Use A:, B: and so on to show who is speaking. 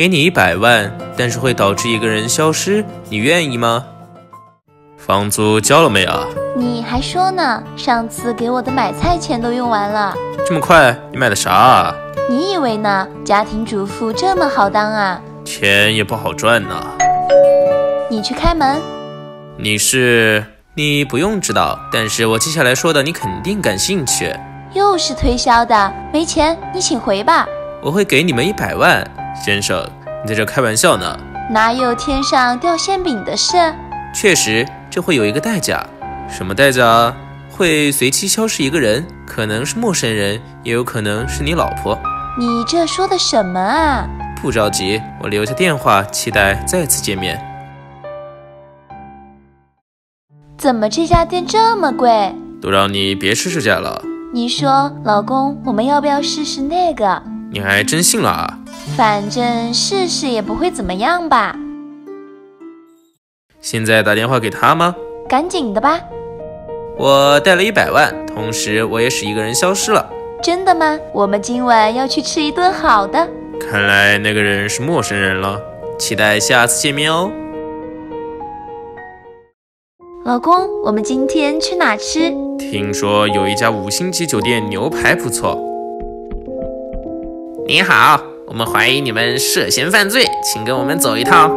A: 给你一百万，但是会导致一个人消失，你愿意吗？房租交了没啊？
B: 你还说呢，上次给我的买菜钱都用完了。
A: 这么快？你买的啥啊？
B: 你以为呢？家庭主妇这么好当啊？
A: 钱也不好赚呐。
B: 你去开门。
A: 你是？你不用知道，但是我接下来说的你肯定感兴趣。
B: 又是推销的，没钱你请回吧。
A: 我会给你们一百万，先生，你在这开玩笑呢？
B: 哪有天上掉馅饼的事？
A: 确实，这会有一个代价。什么代价？会随机消失一个人，可能是陌生人，也有可能是你老婆。
B: 你这说的什么啊？
A: 不着急，我留下电话，期待再次见面。
B: 怎么这家店这么贵？
A: 都让你别吃这家了。
B: 你说，老公，我们要不要试试那个？
A: 你还真信了啊？
B: 反正试试也不会怎么样吧。
A: 现在打电话给他吗？
B: 赶紧的吧。
A: 我带了一百万，同时我也使一个人消失了。
B: 真的吗？我们今晚要去吃一顿好的。
A: 看来那个人是陌生人了，期待下次见面哦。
B: 老公，我们今天去哪吃？
A: 听说有一家五星级酒店牛排不错。你好，我们怀疑你们涉嫌犯罪，请跟我们走一趟。